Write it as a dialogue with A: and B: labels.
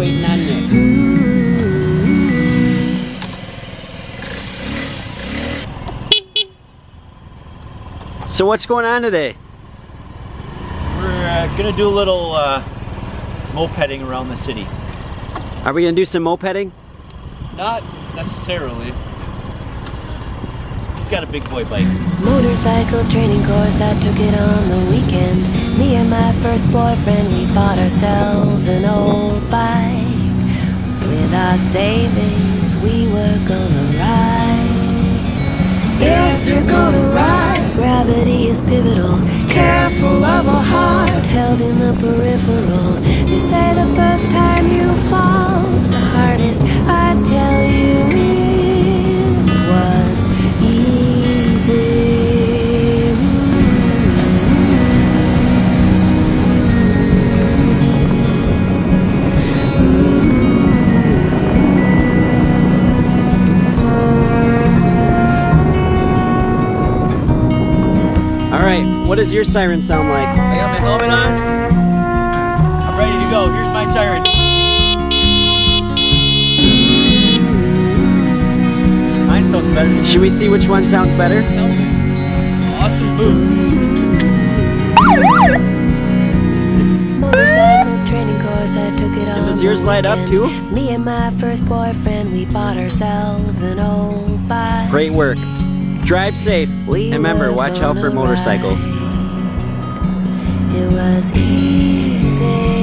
A: waiting on. So what's going on today?
B: We're uh, gonna do a little uh, mopeding around the city.
A: Are we gonna do some mopeding?
B: Not necessarily. He's got a big boy bike.
C: Motorcycle training course, I took it on the weekend. Me first boyfriend, we bought ourselves an old bike. With our savings, we were gonna ride. If you're gonna ride, gravity is pivotal.
A: What does your siren sound like?
B: I got my helmet on. I'm ready to go. Here's my siren. Mine sounds better than
A: Should we see which one sounds better?
B: helmets. Awesome boots.
C: Motorcycle training course, I took it on.
A: does yours light up too?
C: Me and my first boyfriend, we bought ourselves an old bike.
A: Great work. Drive safe.
C: We
A: And remember, watch out for
C: gonna
A: motorcycles.
C: Was easy.